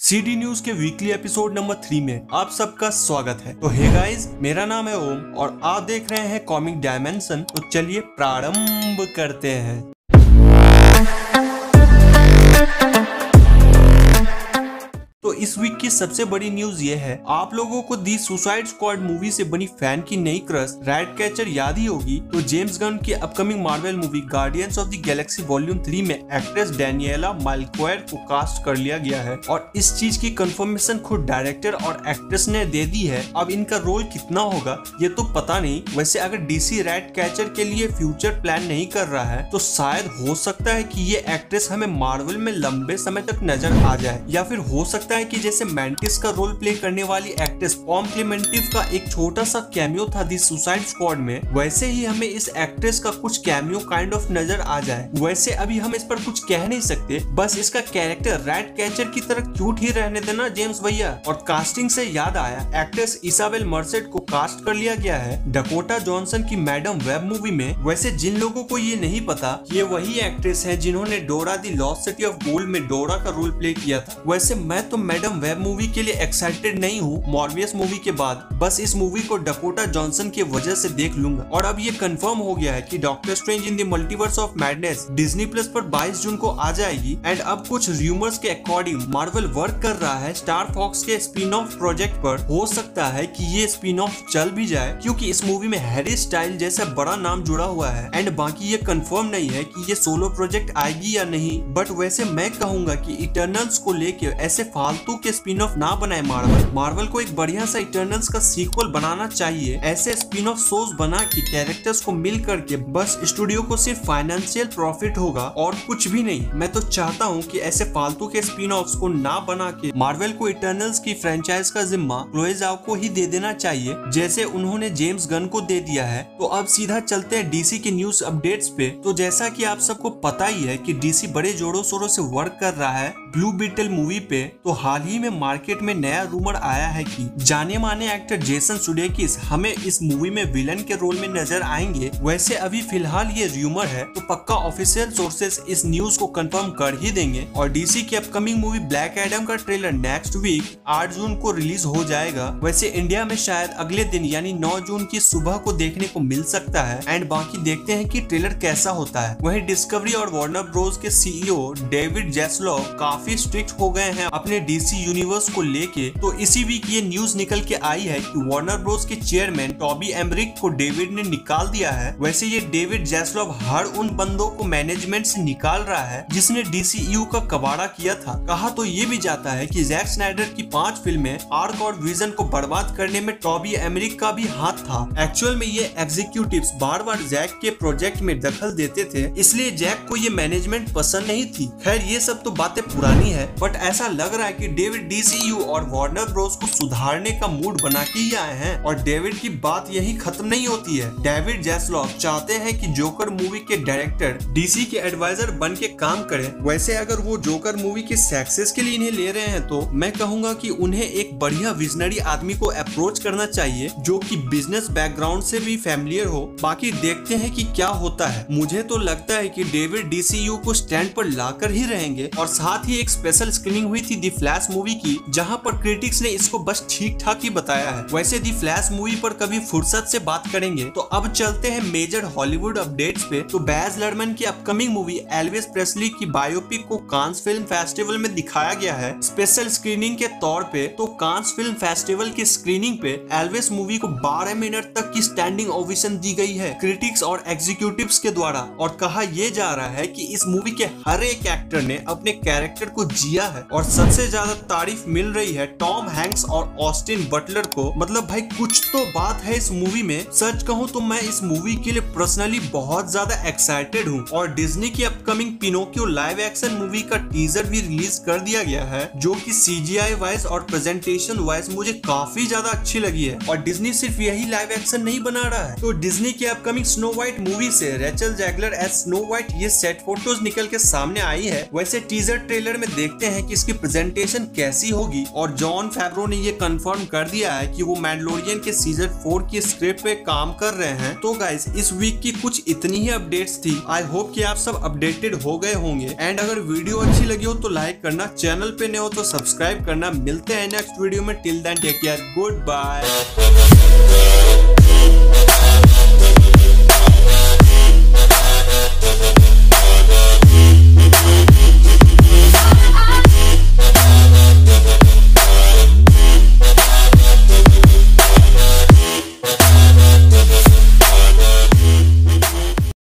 CD news के weekly episode number three में आप सबका स्वागत है। तो हे गाइस मेरा नाम है ओम और आप देख रहे हैं कॉमिक डायमेंशन तो चलिए प्रारंभ करते हैं। इस वीक की सबसे बड़ी न्यूज़ ये है, आप लोगों को दी सुसाइड स्क्वाड मूवी से बनी फ़ैन की नई क्रश रैड कैचर याद ही होगी तो जेम्स गन की upcoming Marvel movie Guardians of the Galaxy volume three में एक्ट्रेस डेनियला माइलक्वायर को कास्ट कर लिया गया है और इस चीज़ की कंफर्मेशन खुद डायरेक्टर और एक्ट्रेस ने दे दी है। अब इनका रोल कितना होगा, ये तो पता नहीं। वैसे अगर डीसी रैड कैचर के लिए फ्यूचर प्लान नहीं कर रहा है तो शायद हो सकता है कि ये एक्ट्रेस हमें मार्वल में लंबे समय तक नज़र आ जाए, या फिर हो सकता है कि जैसे मैंटिस का रोल प्ले करने वाली एक्ट्रेस पॉम क्लेमेंटिव का एक छोटा सा कैमियो था दी सुसाइड स्क्वाड में, वैसे ही हमें इस एक्ट्रेस का कुछ कैमियो काइंड ऑफ़ नज़र आ जाए। वैसे अभी हम इस पर कुछ कह नहीं सकते, बस इसका कैरेक्टर रैड कैचर की तरह क्यूट ही रहने देना जेम्स भैया। और कास्टिंग से याद आया एक्ट्रेस इसाबेल मर्सेट को कास्ट कर लिया गया है डकोटा जॉनसन की मैडम वेब मूवी में। वैसे जिन लोगों को ये नहीं पता, ये वही एक्ट्रेस है जिन्होंने Dora the Lost City of Gold में डोरा का रोल प्ले किया था। वैसे मैं तो मैडम वेब मूवी के लिए एक्साइटेड नहीं हूँ मॉर्वियस मूवी के बाद। बस इस मूवी को डकोटा जॉनसन की वजह से देख लूँगा। और अब ये कंफर्म हो गया है कि Doctor Strange in the Multiverse of Madness Disney Plus पर 22 जून को आ जाएगी। एंड अब कुछ रूमर्स के अकॉर्डिंग मार्वल वर्क कर रहा है स्टार फॉक्स के स्पिन ऑफ़ प्रोजेक्ट पर। हो सकता है कि ये स्पिन ऑफ़ चल भी जाए, क्योंकि इस मूवी में हैरी स्टाइल जैसा बड़ा नाम जुड़ा हुआ है। एंड बाकी ये कंफर्म नहीं है कि ये सोलो प्रोजेक्ट आएगी या नहीं। बट वैसे मैं कहूँगा कि इटर्नल्स को लेकर ऐसे फालतू के स्पिन ऑफ़ ना बनाए मार्वल मार्वल को एक बढ़िया सा इटर्नल्स का सीक्वल बनाना चाहिए। ऐसे स्पिन ऑफ़ शोज़ बना के कैरेक्टर्स को मिल करके बस स्टूडियो को सिर्फ़ फाइनेंशियल प्रॉफिट होगा और कुछ भी नहीं। मैं तो चाहता हूँ की ऐसे फालतू के स्पिन ऑफ़ को ना बना के मार्वल को इटर्नल्स की फ्रेंचाइज का जिम्मा क्लोएजाव को ही दे देना चाहिए। जैसे उन्होंने जेम्स गन को दे दिया है तो अब सीधा चलते हैं डीसी के न्यूज़ अपडेट्स पे। तो जैसा कि आप सबको पता ही है कि डीसी बड़े जोरों शोरों से वर्क कर रहा है। ब्लू बीटल मूवी पे तो हाल ही में मार्केट में नया रूमर आया है कि जाने माने एक्टर जेसन सुडेकिस हमें इस मूवी में विलन के रोल में नज़र आएँगे। वैसे अभी फ़िलहाल ये रूमर है तो पक्का ऑफिशियल सोर्सेस इस न्यूज़ को कंफर्म कर ही देंगे। और डीसी की अपकमिंग मूवी ब्लैक एडम का ट्रेलर नेक्स्ट वीक आठ जून को रिलीज़ हो जाएगा। वैसे इंडिया में शायद अगले दिन, यानी 9 जून की सुबह को देखने को मिल सकता है। एंड बाकी देखते हैं कि ट्रेलर कैसा होता है। वहीं डिस्कवरी और वार्नर ब्रोज के सीईओ डेविड जेसलो काफ़ी स्ट्रिक्ट हो गए हैं अपने डीसी यूनिवर्स को लेके। तो इसी वीक ये न्यूज़ निकल के आई है कि वार्नर ब्रोस के चेयरमैन टॉबी एमरिक को डेविड ने निकाल दिया है। वैसे ये डेविड जैसलोव हर उन बंदों को मैनेजमेंट से निकाल रहा है जिसने डीसीयू का कबाड़ा किया था। कहा तो ये भी जाता है कि जैक स्नाइडर की पाँच फ़िल्में आर्क और विजन को बर्बाद करने में टॉबी एमरिक का भी हाथ था। एक्चुअल में ये एग्जीक्यूटिव बार बार जैक के प्रोजेक्ट में दखल देते थे, इसलिए जैक को ये मैनेजमेंट पसंद नहीं थी। खैर, ये सब तो बातें पुरानी है बट ऐसा लग रहा है कि डेविड डीसीयू और वार्नर ब्रोस को सुधारने का मूड बना के ही आए हैं, और डेविड की बात यही खत्म नहीं होती है। डेविड जैसलॉफ चाहते हैं कि जोकर मूवी के डायरेक्टर डीसी के एडवाइजर बन के काम करे। वैसे अगर वो जोकर मूवी के सक्सेस के लिए इन्हें ले रहे हैं तो मैं कहूँगा की उन्हें एक बढ़िया विजनरी आदमी को अप्रोच करना चाहिए, जो कि बिज़नेस बैकग्राउंड से भी फैमिलियर हो। बाकी देखते हैं कि क्या होता है। मुझे तो लगता है कि डेविड डीसीयू को स्टैंड पर लाकर ही रहेंगे। और साथ ही एक स्पेशल स्क्रीनिंग हुई थी दी फ्लैश मूवी की, जहाँ पर क्रिटिक्स ने इसको बस ठीक ठाक ही बताया है। वैसे दी फ्लैश मूवी पर कभी फुर्सत से बात करेंगे तो अब चलते हैं मेजर हॉलीवुड अपडेट्स पे। तो बैज लर्मन की अपकमिंग मूवी एलविस प्रेसली की बायोपिक को कांस फ़िल्म फेस्टिवल में दिखाया गया है। स्पेशल स्क्रीनिंग के तौर पे तो कांस फ़िल्म फेस्टिवल की स्क्रीनिंग पे एल्विस मूवी को 12 मिनट तक की स्टैंडिंग ओवेशन दी गई है क्रिटिक्स और एग्जीक्यूटिव्स के द्वारा। और कहा यह जा रहा है कि इस मूवी के हर एक एक्टर ने अपने कैरेक्टर को जिया है और सबसे ज़्यादा तारीफ़ मिल रही है टॉम हैंक्स और ऑस्टिन बटलर को। मतलब भाई, कुछ तो बात है इस मूवी में। सच कहूँ तो मैं इस मूवी के लिए पर्सनली बहुत ज़्यादा एक्साइटेड हूँ। और डिज्नी की upcoming Pinocchio live action movie का टीजर भी रिलीज़ कर दिया गया है, जो कि सीजीआई वाइज और प्रेजेंटेशन वाइज मुझे काफ़ी ज़्यादा अच्छी लगी है। और डिज्नी सिर्फ़ यही लाइव एक्शन नहीं बना रहा है। तो डिज्नी की अपकमिंग स्नो व्हाइट मूवी से Rachel Zegler as Snow White ये सेट फ़ोटोज़ निकल के सामने आई है। वैसे टीजर ट्रेलर में देखते हैं कि इसकी प्रेजेंटेशन कैसी होगी। और जॉन फेब्रो ने ये कंफर्म कर दिया है कि वो मैंडलोरियन के सीज़न फोर की स्क्रिप्ट पे काम कर रहे हैं। तो गाइस इस वीक की कुछ इतनी ही अपडेट्स थी। आई होप कि आप सब अपडेटेड हो गए होंगे। एंड अगर वीडियो अच्छी लगी हो तो लाइक करना चैनल पे नए हो तो सब्सक्राइब करना। मिलते हैं नेक्स्ट वीडियो में till then take care good bye